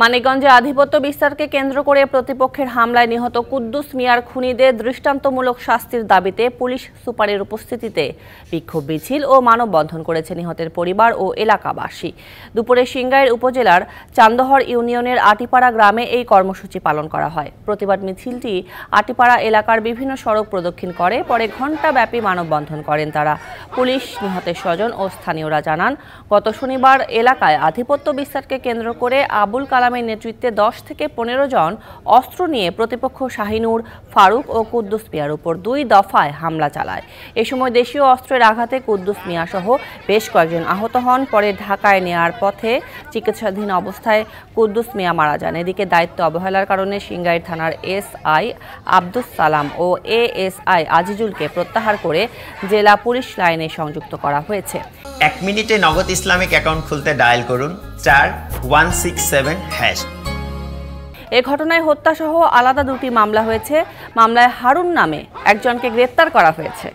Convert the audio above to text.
মানিকগঞ্জে আধিপত্য বিস্তারকে কেন্দ্র করে প্রতিপক্ষের হামলায় নিহত কুদ্দুস মিয়ার খুনিদের দৃষ্টান্তমূলক শাস্তির দাবিতে পুলিশ সুপারের উপস্থিতিতে বিক্ষোভ মিছিল ও মানববন্ধন করেছে নিহতের পরিবার ও এলাকাবাসী। দুপুরে সিংগাইর উপজেলার চান্দহর ইউনিয়নের আটিপাড়া গ্রামে এই কর্মসূচি পালন করা হয়। প্রতিবাদ মিছিলটি আটিপাড়া এলাকার বিভিন্ন সড়ক প্রদক্ষিণ করে, পরে ঘণ্টাব্যাপী মানববন্ধন করেন তারা। পুলিশ নিহতের স্বজন ও স্থানীয়রা জানান, গত শনিবার এলাকায় আধিপত্য বিস্তারকে কেন্দ্র করে আবুল কালামের নেতৃত্বে দশ থেকে পনেরো জন অস্ত্র নিয়ে প্রতিপক্ষ শাহিনুর, ফারুক ও কুদ্দুস মিয়ার উপর দুই দফায় হামলা চালায়। এ সময় দেশীয় অস্ত্রের আঘাতে কুদ্দুস মিয়া সহ বেশ কয়েকজন আহত হন। পরে ঢাকায় নেয়ার পথে চিকিৎসাধীন অবস্থায় কুদ্দুস মিয়া মারা যান। এদিকে দায়িত্ব অবহেলার কারণে সিংগাইর থানার S I Abdus Salam O ASI আজিজুলকে প্রত্যাহার করে জেলা পুলিশ লাইনে সংযুক্ত করা হয়েছে। এক মিনিটে নগদ ইসলামিক অ্যাকাউন্ট খুলতে ডায়াল করুন। চার ওয়ান সিক্স সেভেন হ্যাশ এ ঘটনায় হত্যাসহ আলাদা দুটি মামলা হয়েছে। মামলায় হারুন নামে একজনকে গ্রেপ্তার করা হয়েছে।